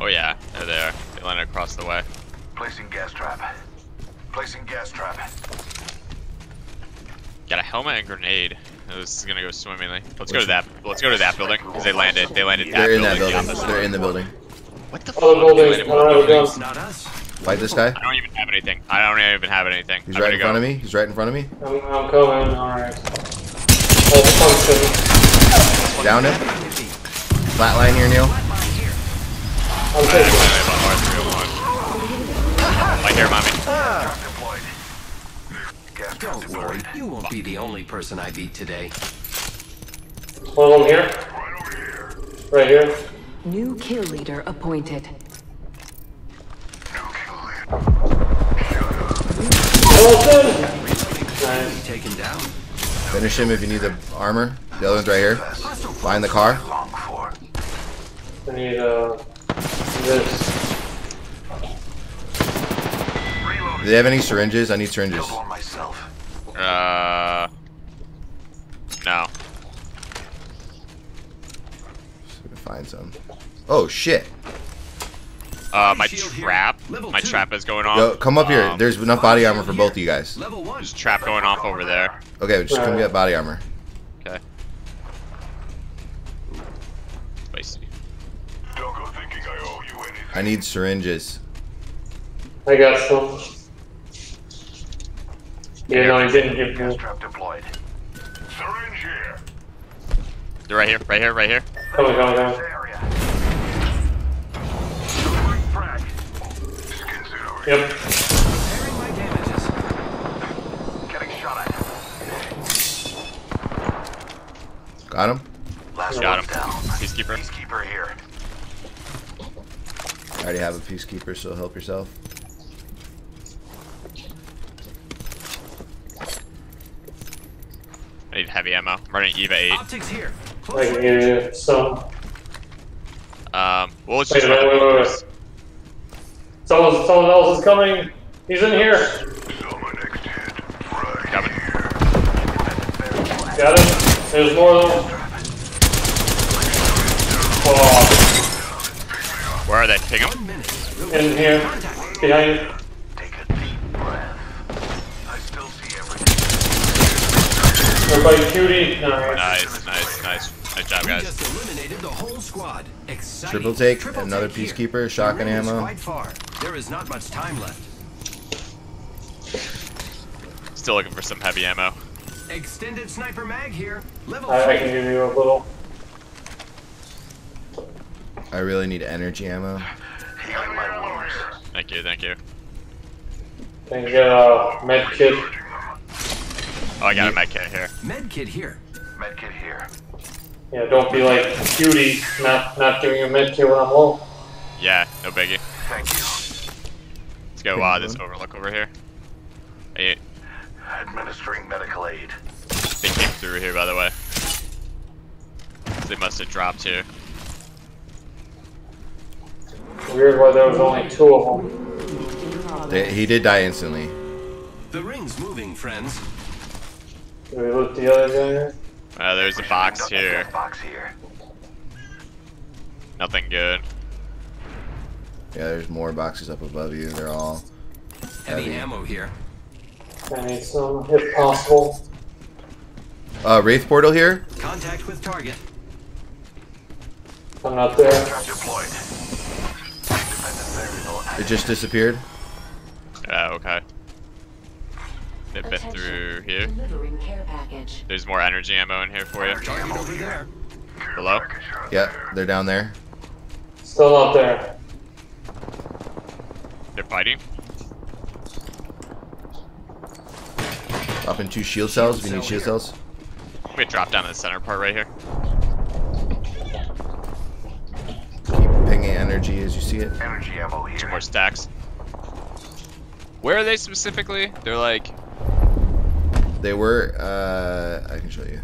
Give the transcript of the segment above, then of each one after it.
Oh yeah, they're there. They landed across the way. Placing gas trap. Placing gas trap. Got a helmet and grenade. This is gonna go swimmingly. Let's go to that. Let's go to that building because they landed. They landed. That They're in that building. building. They're in the building. What the fuck? Other They building. landed I more don't have a buildings. gun. Not us. Fight this guy. I don't even have anything. I don't even have anything. He's I'm right in gonna front go. of me. He's right in front of me. I'm, I'm coming. Alright. That's function. Down him. Flatline here, Neil. I'm I taking have a R301. Right here, mommy. Trap deployed. Don't worry, you won't be the only person I beat today. one of them here. Right here. New kill leader appointed. Wilson! Nice. Taken down. Finish him if you need the armor. The other one's right here. Behind the car. Long. I need, uh, this. Do they have any syringes? I need syringes. Killed one myself. Uh. No. Find some. Oh shit. Uh, my trap. My trap is going off. Yo, come up here. Um, There's enough body armor for both of you guys. Level one. There's a trap going off over there. Okay, just come get body armor. Okay. Spicy. Don't go thinking I owe you anything. I need syringes. I got some. Yeah, no, he didn't give Gas me. trap deployed. Syringe here. They're right here. Right here. Right here. Coming, coming, This coming. area. Throwing frag. Skins. Yep. Repairing my damages. Getting shot at. Got him? Last Got one's him. down. Peacekeeper. Peacekeeper here. I already have a peacekeeper, so help yourself. I need heavy ammo. I'm running Eva 8. Optics here. I Close can range. give you some. Um, well, let's Wait, wait, wait, wait, wait. Someone, someone else is coming. He's in here. Someone next hit. Right here. Got him. There's more of them. Oh, Where are they? Ping 'em. One in here. Behind you. Take a deep breath. I still see everything. Everybody cutie. Nice. Nice, nice, nice. Nice job, guys. just eliminated the whole squad. Triple take, Triple another take peacekeeper, The shotgun ammo. Quite far. There is not much time left. Still looking for some heavy ammo. Extended sniper mag here. Level I, I can give you a little. I really need energy ammo. Healing my wounds. Thank you, thank you. Can get a med kit. Oh, I got a med kit here. Med kit here. Medkit here. Yeah, don't be like cutie, not not giving you a med kit when I'm low. Yeah, no biggie. Thank you. Let's go, uh, this overlook over here. Hey, Administering medical aid. they came through here, by the way. They must have dropped here. Weird why there was only two of them. They, he did die instantly. The ring's moving, friends. Did we loot the other guy here? Uh, there's a box here. Box here. Nothing good. Yeah, there's more boxes up above you. They're all Heavy Heavy. ammo here. I need some, if possible. Uh, Wraith portal here. Contact with target. I'm not there. Deployed. Independent variable It just disappeared. Uh, okay. They've been through here. Delivering care package. There's more energy ammo in here for you. Target. Hello? Yeah, they're down there. Still not there. They're fighting? Dropping two shield cells if you need shield cells. I'm drop down in the center part right here. As you see it. Energy ammo Two more stacks. Where are they specifically? They're like, They were, uh, I can show you.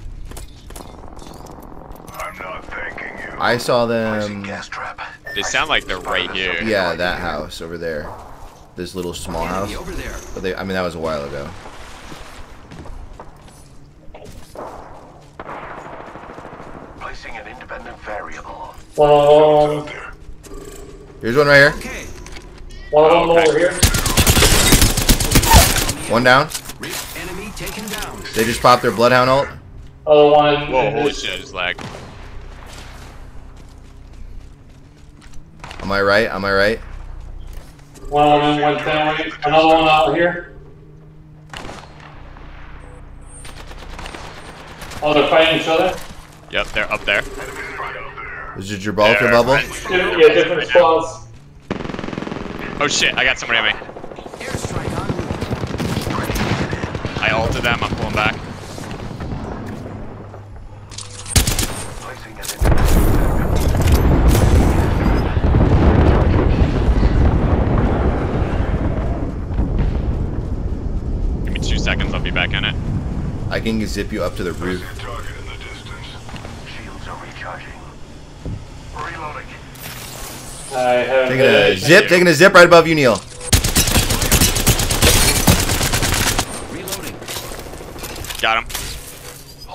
I'm not thanking you. I saw Placing them, gas trap. they sound like they're right here. yeah, that house over there. This little small house. Enemy over there. But they, I mean, that was a while ago. Placing an independent variable. One of them. Here's one right here. One of them over here. One down. Enemy taken down. They just popped their Bloodhound ult. Other one. Whoa, holy shit, I just lagged. Am I right? Am I right? One of them went down. right- Another one out here. Oh, they're fighting each other. Yep, they're up there. Is it Gibraltar There, bubble? right. Yeah, different squads. Oh shit, I got somebody on me. Airstrike on route. I ulted them, I'm pulling back. Give me two seconds, I'll be back in it. I can zip you up to the roof. Taking a zip, taking a zip right above you, Neil. Reloading. Got him.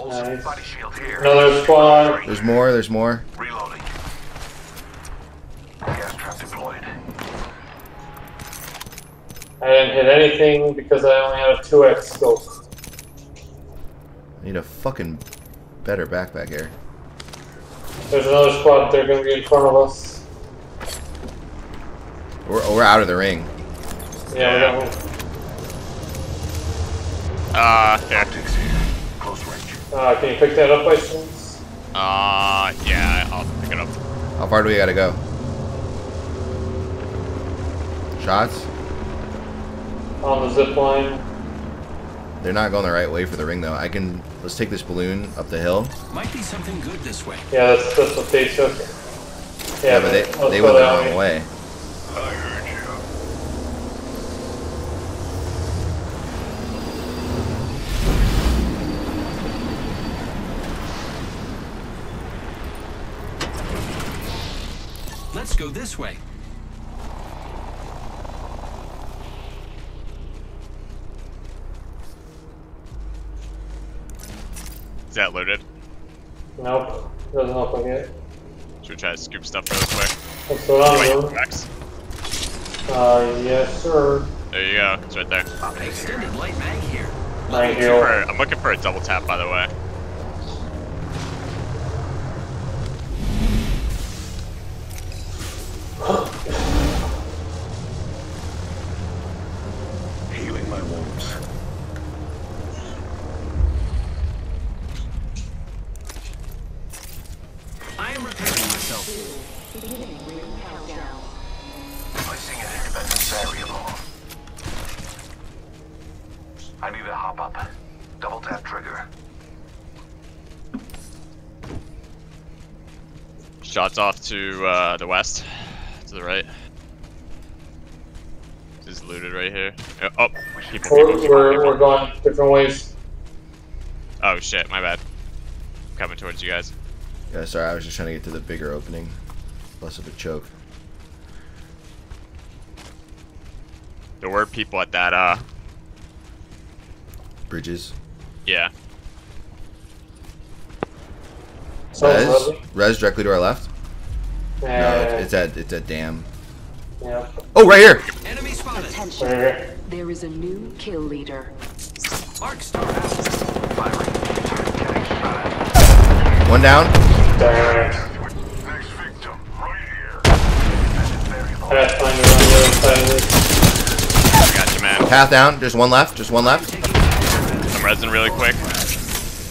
Nice. body shield here. Another squad. There's more, there's more. Reloading. Gas trap deployed. I didn't hit anything because I only had a 2x scope. I need a fucking better backpack here. There's another squad. They're gonna be in front of us. We're, we're out of the ring. Yeah, we got one. Uh, here. Optics here. Close range. Uh, can you pick that up by chance? Uh, yeah, I'll pick it up. How far do we gotta go? Shots? On the zip line. They're not going the right way for the ring though. I can let's take this balloon up the hill. Might be something good this way. Yeah, that's, that's what they took. Yeah, but they they went the wrong way. I heard you. Let's go this way. Is that loaded? Nope. Doesn't look like it. Should we try to scoop stuff real quick? That's what I'm Wait. Rex? Uh, yes, sir. There you go, it's right there. Extended light mag here. Thank For- I'm looking for a double tap, by the way. Up. Double tap trigger. Shots off to uh, the west, to the right. This is looted right here. Uh, Oh, people, We're, people, we're, people. we're going different ways. Oh shit, my bad. Coming towards you guys. Yeah, sorry, I was just trying to get to the bigger opening. Less of a choke. There were people at that, uh, Bridges. yeah. So, Res. Res directly to our left. Uh, no, it's, it's at it's at dam. yeah, Oh, right here. Enemy spotted. Attention. right here. There is a new kill leader. Arc star. Firing. One down. Damn. Next victim, right here. Pathfinder on the other side of this. Got you, man. Path down. Just one left. Just one left. Taking fire. Resin really quick.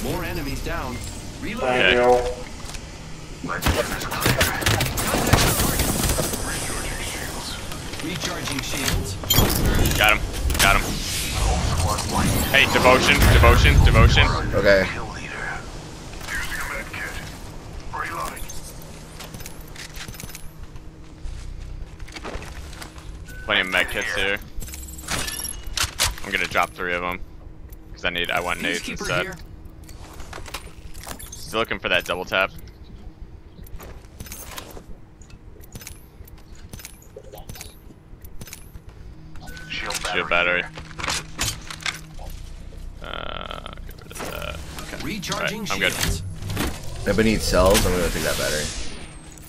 More enemies down. Reload. Thank Okay. you. My vision is clear. Contact the target. Recharging shields. Got him. Got him. Whole squad white. Hey, devotion, devotion, devotion. Okay. Kill leader. Using a med kit. Reloading. Plenty of med kits here. I'm gonna drop three of them. Cause I need, I want nades Peacekeeper instead. here. Still looking for that double tap. Shield battery. Shield battery. here. Uh, get rid of that. Okay. Recharging Alright, I'm good. shields. Anybody needs cells? I'm gonna take that battery.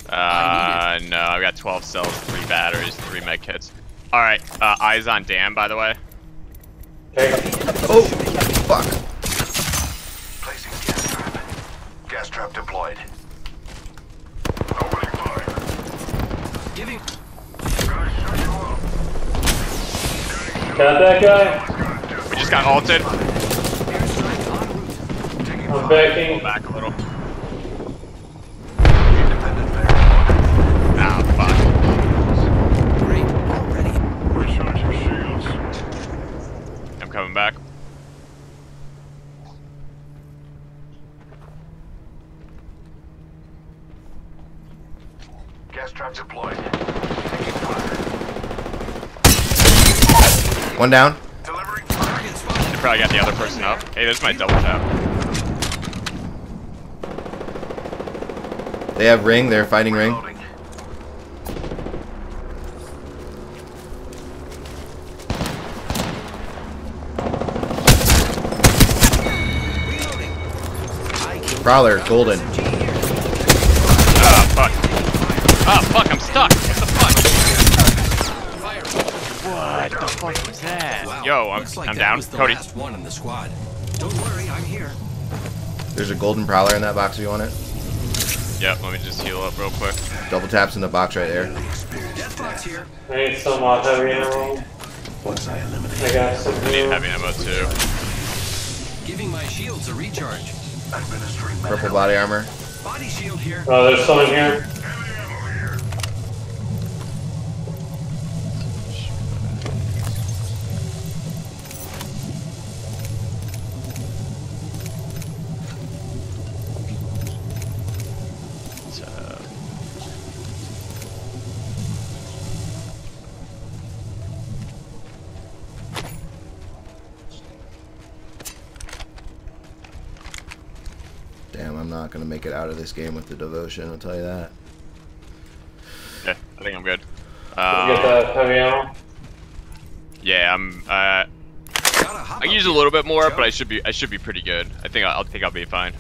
Uh, no, I've got 12 cells, 3 batteries, 3 med kits. Alright, uh, eyes on dam, by the way. Okay. Oh, fuck. Placing gas trap. Gas trap deployed. Opening fire. Giving. Got that guy? We just got ulted. Airstrike en. I'm backing. Pull back a little. Independent variable. Ah, fuck. Great. Already. Recharging shields. I'm coming back. Gas trap deployed. Taking fire. One down. Delivering Target spotted. They probably got the other person up. Hey, there's my double tap. They have ring. They're fighting ring. Reloading. Reloading. I killed Prowler, golden. Ah, fuck. Ah, fuck, I'm stuck. What the fuck? Fire. What the fuck was that? Wow. Yo, I'm, Looks like I'm that down. the Cody. last one in the squad. Don't worry, I'm here. There's a golden prowler in that box if you want it. Yep, let me just heal up real quick. Double taps in the box right there. Deathbox here. I need some uh, heavy ammo. Once I eliminate I got some. I need heavy ammo too. Giving my shields a recharge. administering med Purple body armor. Body shield here. Oh, there's some in here. Damn, I'm not gonna make it out of this game with the devotion. I'll tell you that. yeah, I think I'm good. Get Uh, that heavy ammo. yeah, I'm. Uh, I can use a little bit more, but I should be. I should be pretty good. I think I'll, I think I'll be fine.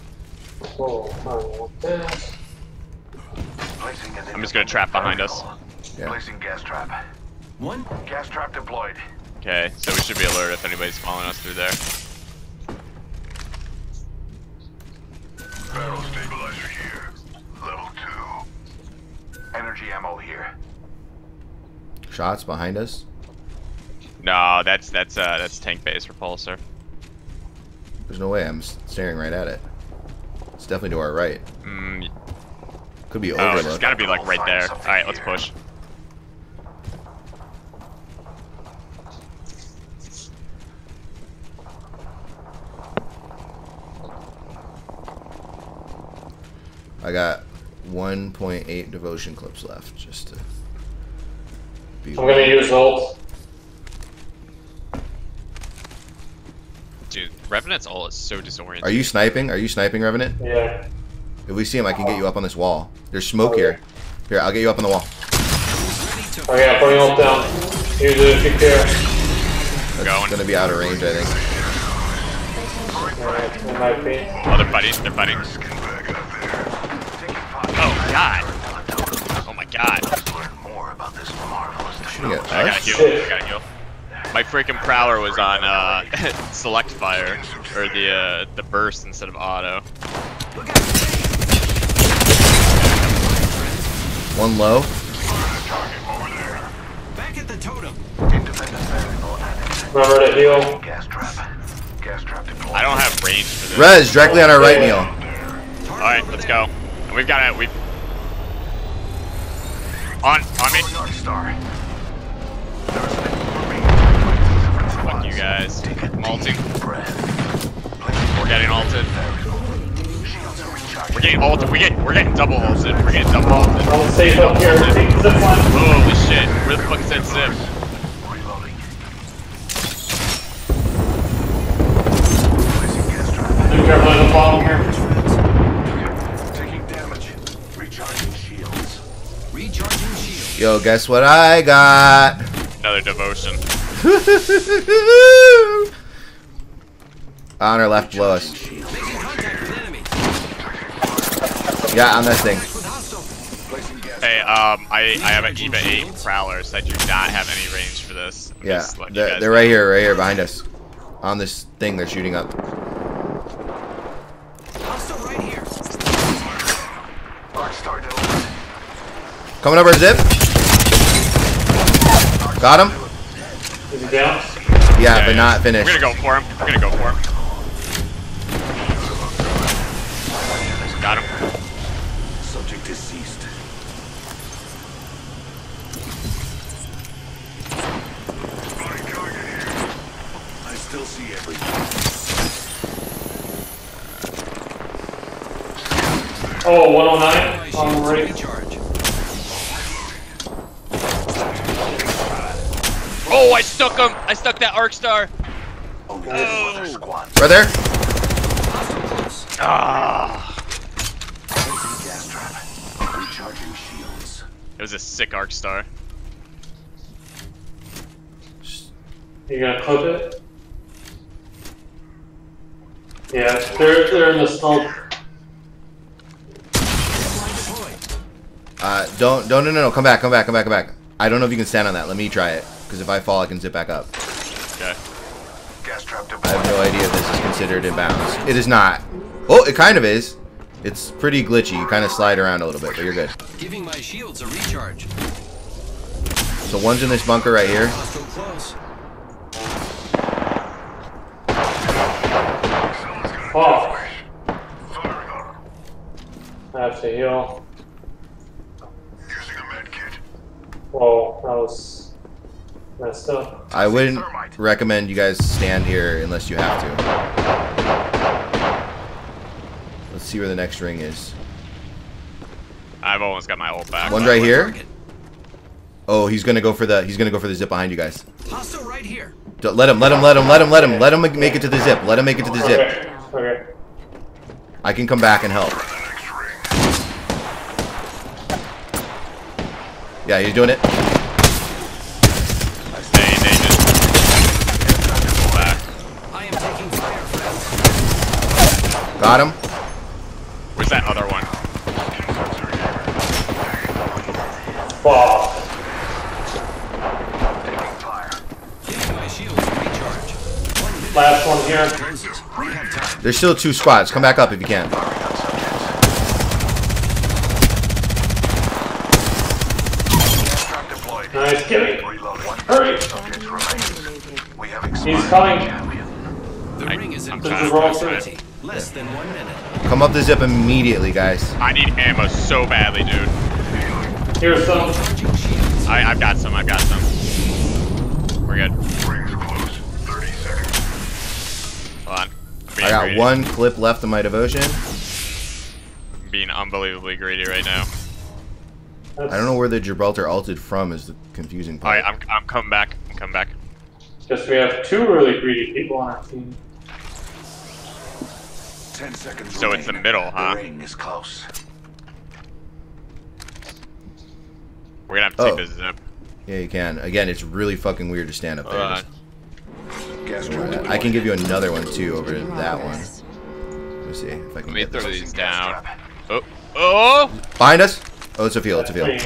I want this. Placing an I'm just gonna trap behind us. Yeah. Placing gas trap. One. Gas trap deployed. Okay, so we should be alert if anybody's following us through there. Barrel stabilizer here. Level two. Energy ammo here. Shots behind us. No, that's that's uh that's tank base repulsor. There's no way I'm staring right at it. It's definitely to our right. Mm, Could be oh, it's gotta be like right there. All right, let's push. I got 1.8 devotion clips left, just to. Be I'm gonna use ult. Dude, Revenant's ult is so disorienting. Are you sniping? Are you sniping, Revenant? Yeah. If we see him, I can get you up on this wall. There's smoke here. Here, I'll get you up on the wall. Ready to. Okay, I'm putting ult down. Use it if you care. That's Going. gonna be out of range, I think. Alright, it might be. Oh, they're fighting. They're fighting. Skin bag out there. Taking fire. Oh God. Oh my God. Learn more about this marvelous Shooting at I gotta heal. I gotta heal. My freaking prowler was on uh select fire or the uh the burst instead of auto. One low. Back at the totem. Independent variable added. Remember to heal. Gas trap. Gas trap deployed. I don't have range for this. Res, directly on our right, Neil. All right, let's go. We've got it. We on on me. North Star. There's an remaining Fuck you guys. Take a I'm ulting. We're getting ulted. Shields are recharging. We're getting ulted. We get we're getting double ulted. We're getting double ulted. I'm safe up here. Zip line. Holy shit! Where the fuck is that zip? Reloading. Placing gas trap. Be careful at the bottom here. Taking damage. Recharging shields. Recharging shield. Yo, guess what I got? Another devotion. on our left below us. Making contact with enemy. Yeah, on that thing. With hostile. Placing gas Hey, um, I, I have an EVA 8 Prowler, so I do not have any range for this. I'm Yeah, just letting you they're, they're right here, right here behind us. On this thing they're shooting up. Hostile right here. Arc star delivered. Coming over zip. Got him? Is he down? Yeah, but yeah. not finished. We're finished. gonna go for him. We're gonna go for him. Got him. Subject is ceased. I still see everything. Oh, 109 My on shields the right. recharge. Oh, I stuck him. I stuck that arc star. Only one other squad. Right there? Ah, gas trap. Recharging shields. it was a sick arc star. You gonna clip it? Yeah, they're they're in the smoke. Uh, don't, don't, no, no, no, come back, come back, come back, come back. I don't know if you can stand on that. Let me try it. Because if I fall, I can zip back up. Okay. Gas trap I have no idea if this is considered inbounds. It is not. Oh, it kind of is. It's pretty glitchy. You kind of slide around a little bit, but you're good. Giving my shields a recharge. So one's in this bunker right here. Hostile close. Oh, I have to heal. Using a med kit. Whoa, that was messed up. I wouldn't recommend you guys stand here unless you have to. Let's see where the next ring is. I've almost got my ult back. One's right here. Target. Oh, he's gonna go for the he's gonna go for the zip behind you guys. Hostile right here. D- Let him, let him, let him, let him, let him, let him make it to the zip. Let him make it to the zip. Okay, okay. I can come back and help. Yeah, he's doing it. They, they just back. I am taking fire, friends. Got him. Where's that other one? Wow. Taking fire. My shields recharge. Last one here. closes. We have time. There's still two squads. Come back up if you can. Gas trap deployed. Nice, get it. Hurry. subjects remain. We have He's coming. The ring is in I'm This trying is to wrong press side. it. Less than one minute. Come up the zip immediately, guys. I need ammo so badly, dude. Here's some. I, I've got some. I've got some. We're good. Rings close. 30 seconds. Hold on. I'm being I got greedy. one clip left of my devotion. I'm being unbelievably greedy right now. That's, I don't know where the Gibraltar ulted from is the confusing All right, part. I'm, I'm coming back. I'm coming back. Guess we have two really greedy people on our team. 10 seconds So it's the middle, huh? The ring is close. We're gonna have to take Oh. this zip. Yeah, you can. Again, it's really fucking weird to stand up there. Hold on. Gas trap Just- deployed. I can give you another one too over that one. Let me see if I can Let me get throw this. these down. Oh, oh! Behind us. Oh, it's a field. It's a field.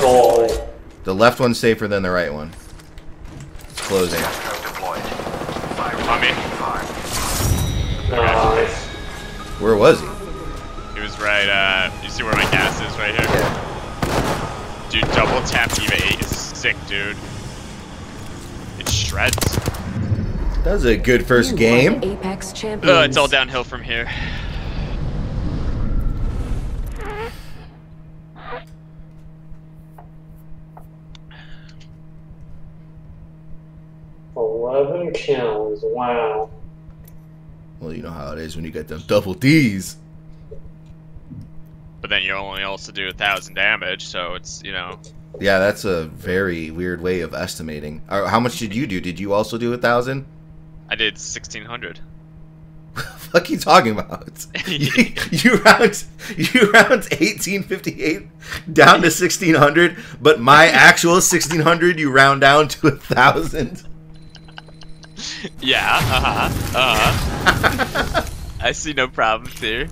Oh, The left one's safer than the right one. It's closing. Deployed. Fire. On me. Fire. nice. Where was he? He was right. Uh, you see where my gas is right here? Yeah. Dude, double tap Eva 8 is sick, dude. It shreds. That was a good first You game. Apex champions. Uh, it's all downhill from here. Eleven kills. Wow. Well, you know how it is when you get them double D's. But then you only also do a thousand damage, so it's you know. Yeah, that's a very weird way of estimating. Uh, How much did you do? Did you also do a thousand? I did sixteen hundred. Fuck you talking about? you, you round you round eighteen fifty eight down to sixteen hundred, but my actual sixteen hundred you round down to a thousand. Yeah. Uh huh. Uh huh. I see no problems here.